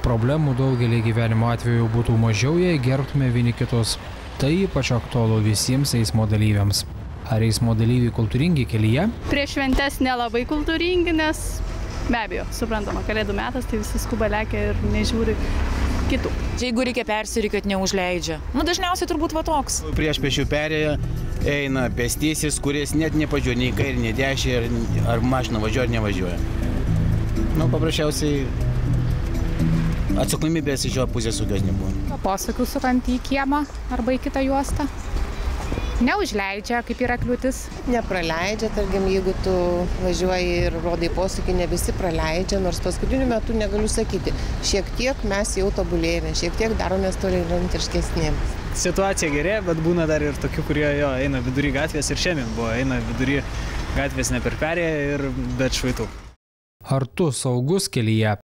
Problemų daugelį gyvenimo atveju būtų mažiau, jei gerbtume vieni kitus. Tai ypač aktualu visiems eismo dalyviams. Ar eismo dalyviai kultūringi kelyje? Prieš šventes nelabai kultūringi, nes be abejo, suprantama, kalėdų metas, tai visi skuba lekia ir nežiūri kitų. Jeigu reikia persirikiuot, neužleidžia. Nu, dažniausiai turbūt va toks. Prieš pešių perėją eina pėstysis, kuris net nepažiūrė nei kairį, nei dešinį, ar mašina važiuoja ar nevažiuoja. Nu, paprasčiausiai atsakomybės iš jo pusės saugios nebuvo. Posūkių sukant į kiemą arba į kitą juostą. Neužleidžia, kaip yra kliūtis. Nepraleidžia, tarkim, jeigu tu važiuoji ir rodai posūkį, ne visi praleidžia, nors paskutiniu metu negaliu sakyti. Šiek tiek mes jau tobulėjame, šiek tiek daromės tolerantiškesni. Situacija gerėja, bet būna dar ir tokių, kurie jo eina vidury gatvės ir šiandien buvo, eina vidury gatvės ne per perėją ir bet švaitų. Ar tu saugus kelyje?